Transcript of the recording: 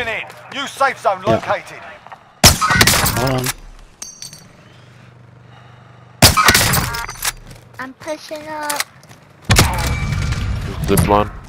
Moving in. New safe zone Yeah. located. Hold on. I'm pushing up. Zip line.